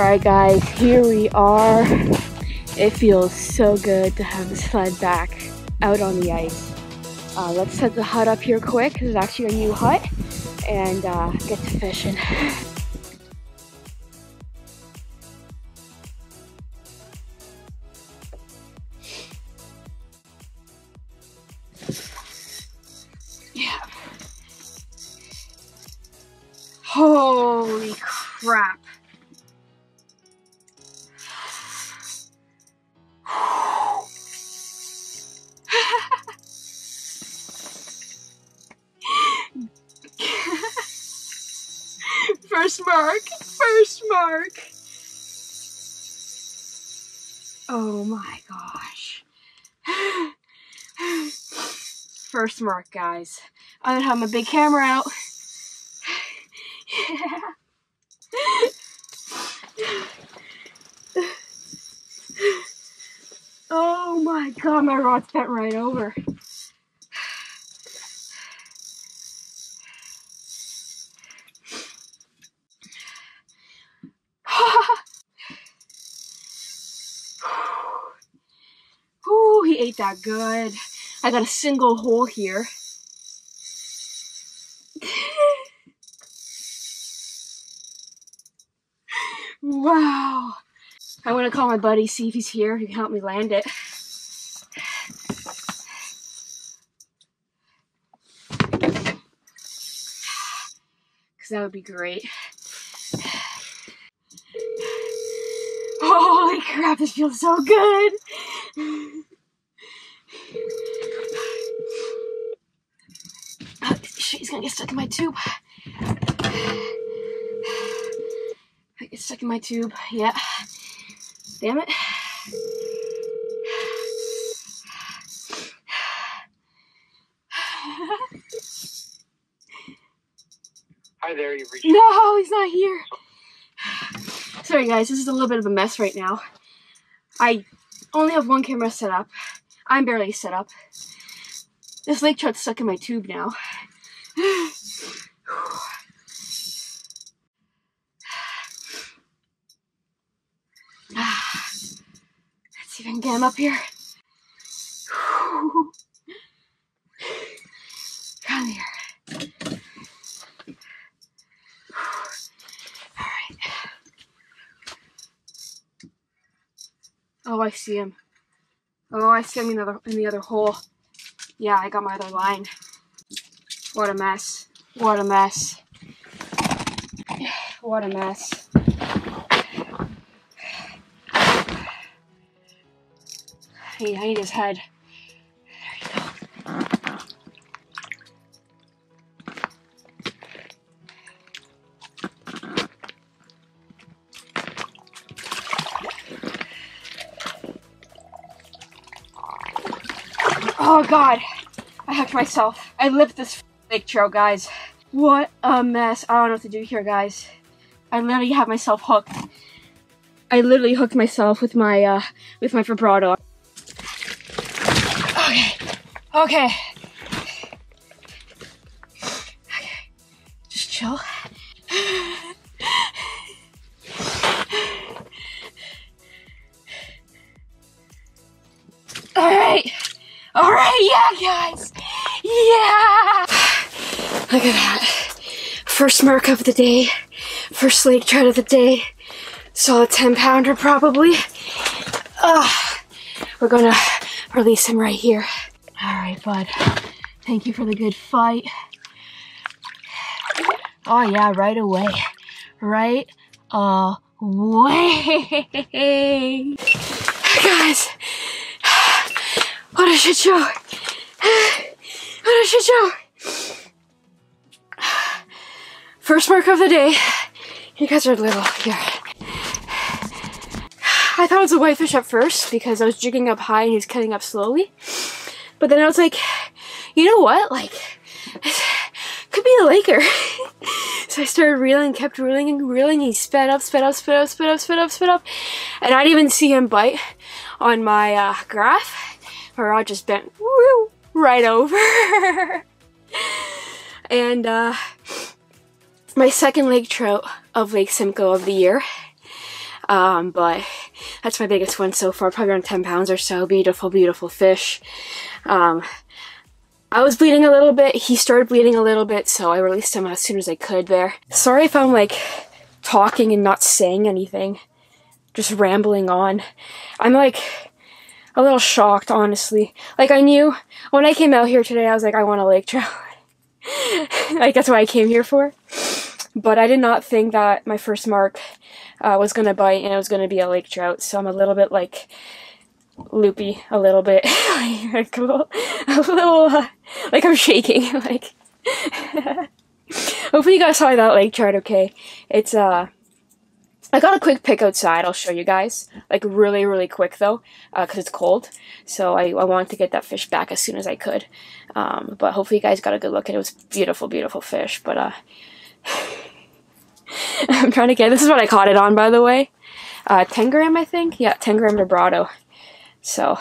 Alright guys, here we are. It feels so good to have the sled back out on the ice. Uh, let's set the hut up here quick. This is actually a new hut. And uh, get to fishing. yeah. Holy crap. Mark. First mark. Oh my gosh. First mark, guys. I'm gonna have my big camera out. yeah. Oh my god, my rod's bent right over. Ooh, he ate that good. I got a single hole here. wow. I'm gonna call my buddy, see if he's here. He can help me land it. Cause that would be great. Holy crap, this feels so good! Oh, gonna get stuck in my tube. I get stuck in my tube, yeah. Damn it. Hi there, you've reached. No, he's not here. Sorry guys, this is a little bit of a mess right now. I only have one camera set up. I'm barely set up. This lake trout's stuck in my tube now. Let's can get him up here. Come here. Alright. Oh, I see him. Oh, I see him in the other, in the other hole. Yeah, I got my other line. What a mess. What a mess. What a mess. Hey, I need his head. Oh god, I hacked myself. I lived this lake trout, guys. What a mess. I don't know what to do here, guys. I literally have myself hooked. I literally hooked myself with my uh with my vibrato. Okay. Okay. Okay. Just chill. Alright. Alright, yeah, guys. Yeah. Look at that. First mark of the day. First lake trout of the day. Solid 10 pounder, probably. Ugh. We're gonna release him right here. Alright, bud. Thank you for the good fight. Oh, yeah, right away. Right away. Guys, what a shit show. What a shit show. First mark of the day. You guys are little here. I thought it was a whitefish at first because I was jigging up high and he was cutting up slowly. But then I was like, you know what? Like, could be a Laker. so I started reeling, kept reeling and reeling. He sped up, sped up, sped up, sped up, sped up, sped up. And I didn't even see him bite on my uh, graph. My rod just bent woo, right over. and uh, my second lake trout of Lake Simcoe of the year. Um, but that's my biggest one so far, probably around 10 pounds or so. Beautiful, beautiful fish. Um, I was bleeding a little bit. He started bleeding a little bit, so I released him as soon as I could there. Sorry if I'm like talking and not saying anything, just rambling on. I'm like a little shocked, honestly. Like I knew when I came out here today, I was like, I want a lake trout. like that's what I came here for. But I did not think that my first mark uh, was gonna bite and it was gonna be a lake trout. So I'm a little bit like loopy, a little bit, like a little, a little uh, like I'm shaking. like hopefully you guys saw that lake trout. Okay, it's uh. I got a quick pick outside. I'll show you guys. Like really, really quick though, because uh, it's cold. So I, I wanted to get that fish back as soon as I could. Um, but hopefully you guys got a good look it. It was beautiful, beautiful fish. But uh, I'm trying to get, this is what I caught it on, by the way. Uh, 10 gram, I think? Yeah, 10 gram vibrato. So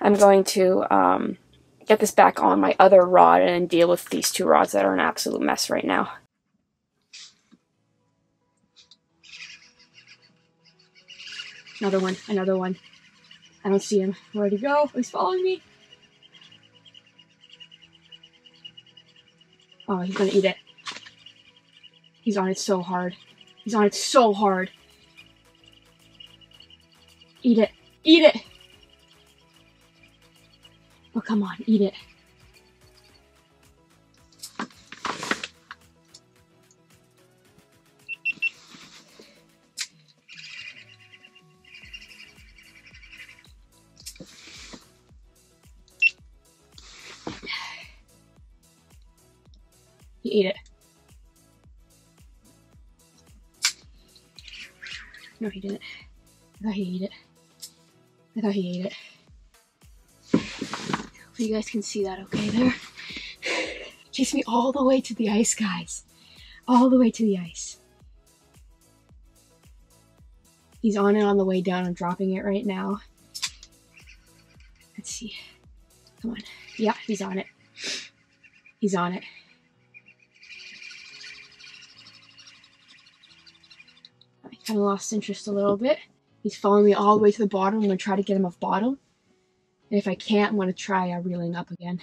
I'm going to um, get this back on my other rod and deal with these two rods that are an absolute mess right now. Another one, another one. I don't see him. Where'd he go? He's following me. Oh, he's gonna eat it. He's on it so hard. He's on it so hard. Eat it. Eat it! Oh, come on, eat it. He ate it. No, he didn't. I thought he ate it. I thought he ate it. Hopefully you guys can see that okay there. Chase me all the way to the ice, guys. All the way to the ice. He's on it on the way down. I'm dropping it right now. Let's see. Come on. Yeah, he's on it. He's on it. Kind of lost interest a little bit. He's following me all the way to the bottom. I'm going to try to get him off bottom. And if I can't, I'm going to try uh, reeling up again.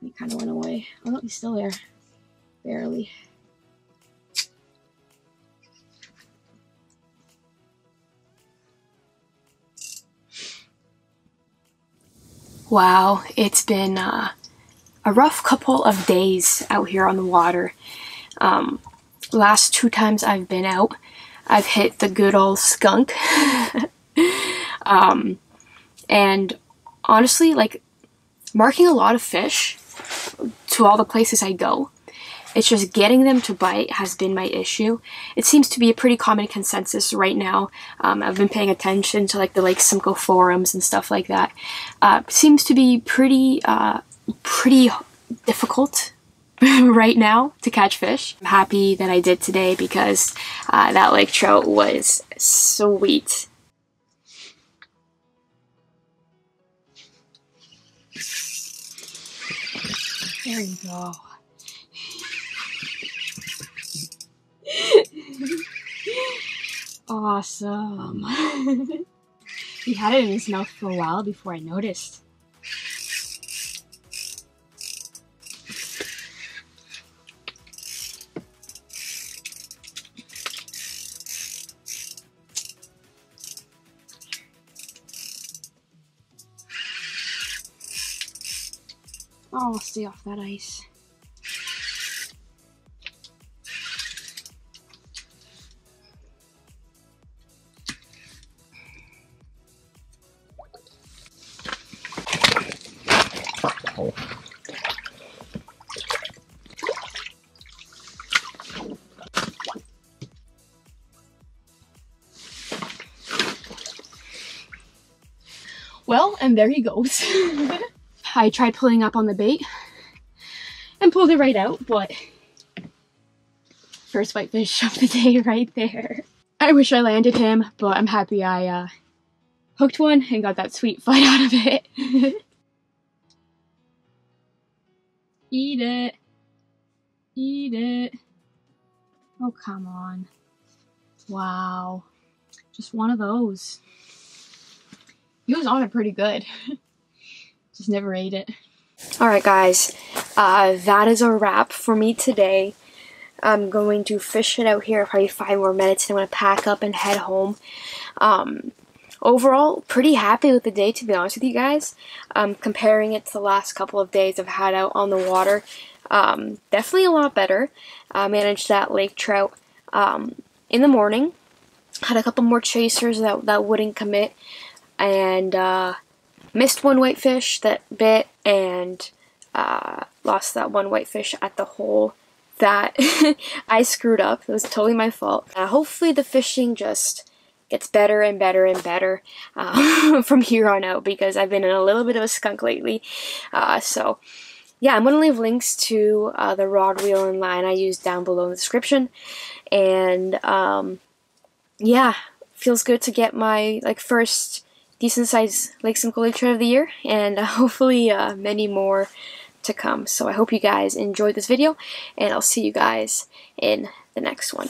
He kind of went away. Oh, no, he's still there. Barely. Wow, it's been uh, a rough couple of days out here on the water. Um, last two times I've been out, I've hit the good old skunk. um, and honestly, like marking a lot of fish to all the places I go. It's just getting them to bite has been my issue. It seems to be a pretty common consensus right now. Um, I've been paying attention to like the Lake Simcoe forums and stuff like that. Uh, seems to be pretty, uh, pretty difficult right now to catch fish. I'm happy that I did today because uh, that lake trout was sweet. There you go. awesome. he had it in his mouth for a while before I noticed. Oh, I'll stay off that ice. Well, and there he goes. I tried pulling up on the bait and pulled it right out, but first whitefish of the day right there. I wish I landed him, but I'm happy I uh, hooked one and got that sweet fight out of it. Eat it. Eat it. Oh, come on. Wow. Just one of those. He was on it pretty good. Just never ate it. Alright guys, uh, that is a wrap for me today. I'm going to fish it out here probably five more minutes and I'm going to pack up and head home. Um, overall, pretty happy with the day to be honest with you guys. Um, comparing it to the last couple of days I've had out on the water. Um, definitely a lot better. Uh, managed that lake trout um, in the morning. Had a couple more chasers that, that wouldn't commit. And uh, missed one whitefish that bit and uh, lost that one whitefish at the hole that I screwed up. It was totally my fault. Uh, hopefully the fishing just gets better and better and better uh, from here on out because I've been in a little bit of a skunk lately. Uh, so yeah, I'm going to leave links to uh, the rod, reel, and line I used down below in the description. And um, yeah, feels good to get my like first decent sized Lake Simcoe Lake Trout of the year and uh, hopefully uh, many more to come. So I hope you guys enjoyed this video and I'll see you guys in the next one.